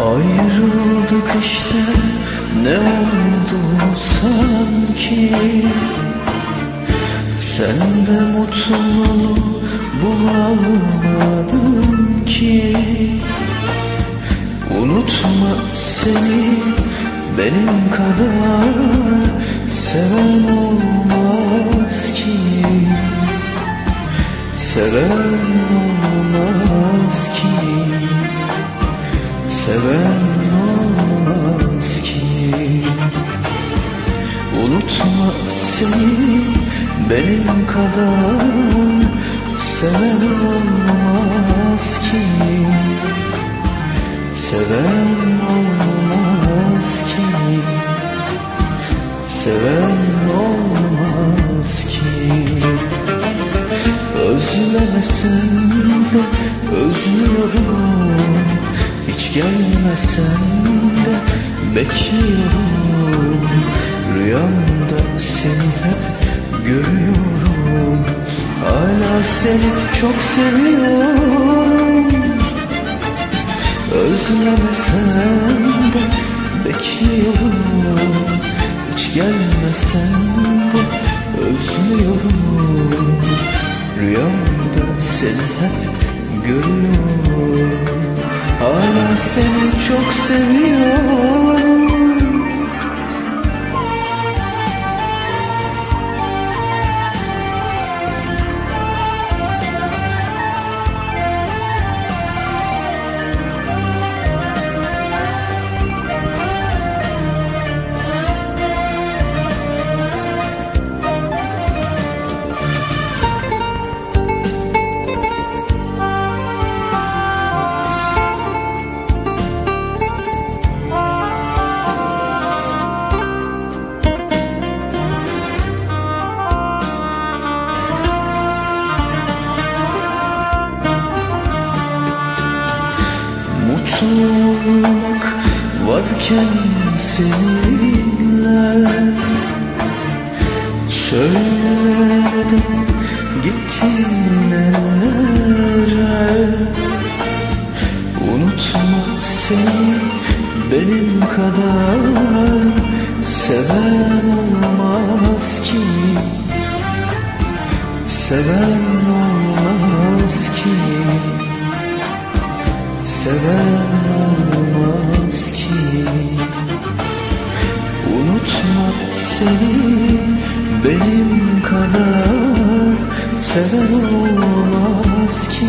Ayrıldık işte ne oldu sanki? Sen de mutluluğu bulamadın ki. Unutma seni benim kadar seven olmaz ki. Seven olmaz ki Seven olmaz ki. Unutma seni benim kadar. Seven olmaz ki. Seven olmaz ki. Seven olmaz ki. Özlemesen de özlüyorum Gelmesen de bekliyorum. Rüyamda seni hep görüyorum. Hala seni çok seviyorum. Özlemesen de bekliyorum. Hiç gelmesen de özlüyorum. Rüyamda seni hep görüyorum Hala seni çok seviyorum olmak varken seninle Söyledim gittin nereye Unutma seni benim kadar. Seven olmaz ki. Seven benim kadar Seven olmaz ki.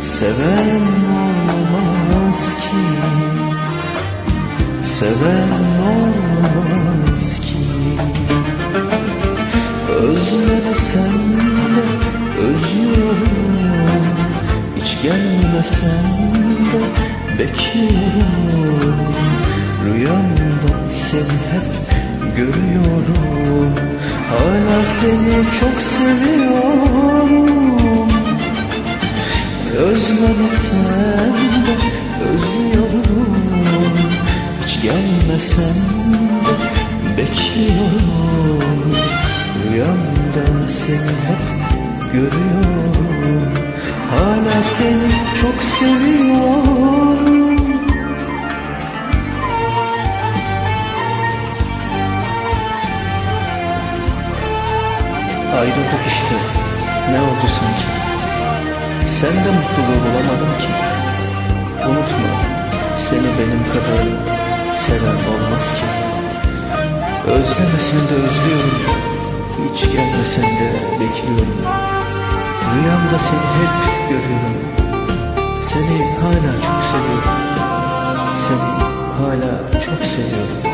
Seven olmaz ki. Seven olmaz ki. Özlemesen de özlüyorum. Hiç gelmesen de bekliyorum. Rüyamda seni hep görüyorum. Hala seni çok seviyorum. Özlemesen de özlüyorum. Hiç gelmesen de bekliyorum. Rüyamda seni hep görüyorum. Hala seni çok seviyorum ne oldu sanki? Sen de mutluluğu bulamadın ki. Unutma seni benim kadar seven olmaz ki. Özlemesen de özlüyorum. Hiç gelmesen de bekliyorum. Rüyamda seni hep görüyorum. Seni hala çok seviyorum. Seni hala çok seviyorum